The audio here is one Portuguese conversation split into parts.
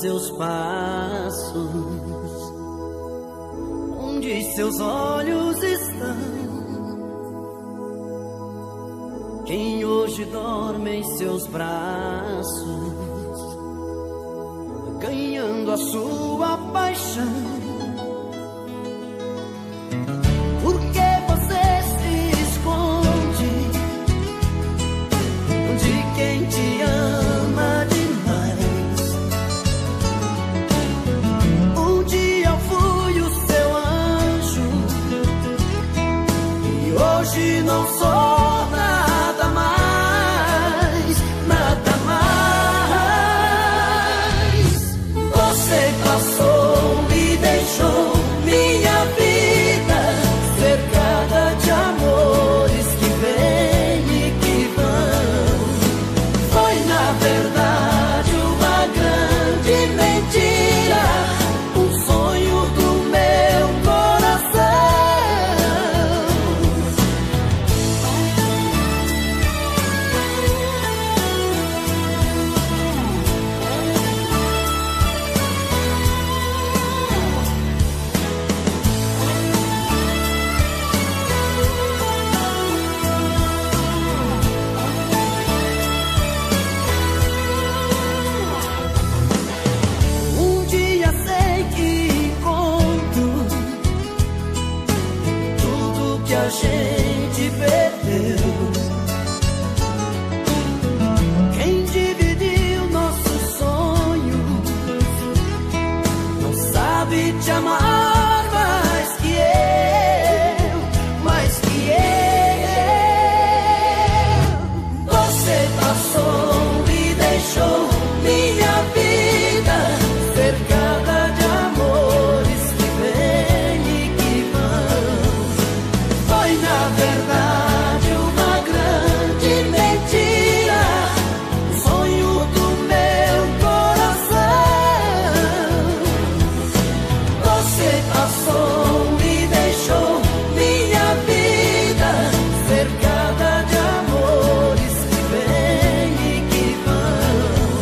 seus passos? Onde seus olhos estão? Quem hoje dorme em seus braços, ganhando a sua paixão? hoje não sou gente perdeu. Quem dividiu nossos sonhos não sabe te amar. você passou, e deixou minha vida cercada de amores que vêm e que vão.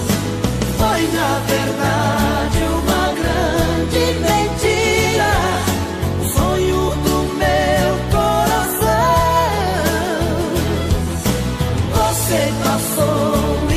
Foi na verdade uma grande mentira, o sonho do meu coração. Você passou.